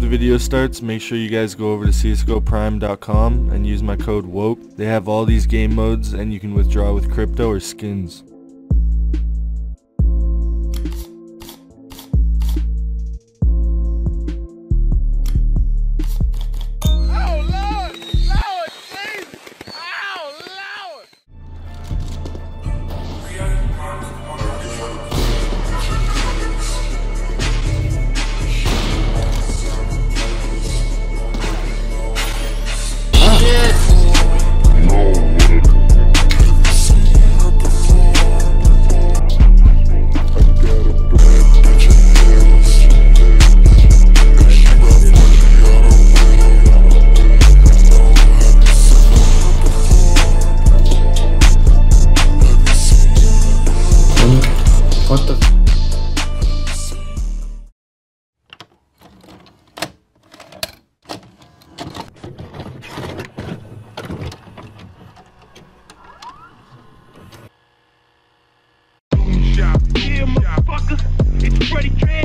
the video starts, make sure you guys go over to csgoprime.com and use my code WOKE. They have all these game modes and you can withdraw with crypto or skins. What the? Yeah, motherfucker. It's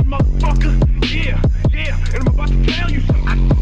motherfucker. Yeah, yeah. And I'm about to tell you something.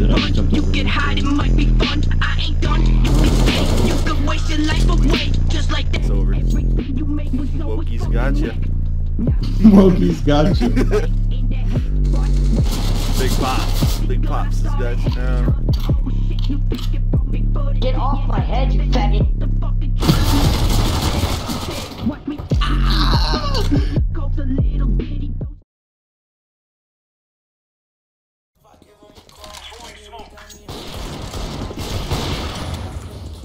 Had options no you idea can I run. jumped You over can there. hide, it might be fun. I ain't done. You can stay, you can waste your life away, just like that. It's over. Everything you made was always Wokey's for got you. ya. Monkey's got you. In that head, Big pops. Big pops, this guy's now. oh you think it from me, but it Get off my head, you faggot.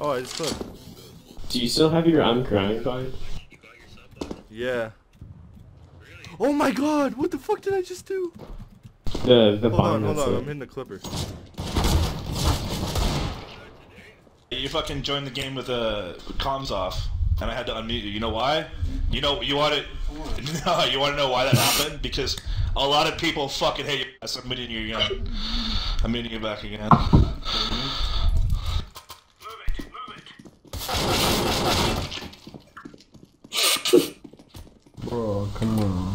Oh, I just clipped. Do you still have your I'm crying card? Yeah. Really? Oh my god, what the fuck did I just do? The the Hold bomb. on, hold that's on. I'm hitting the clipper. You fucking joined the game with uh, comms off, and I had to unmute you. You know why? You know you want to no, you want to know why that happened? Because a lot of people fucking hate you. I'm muting you again. I'm muting you back again. 그렇겠네요.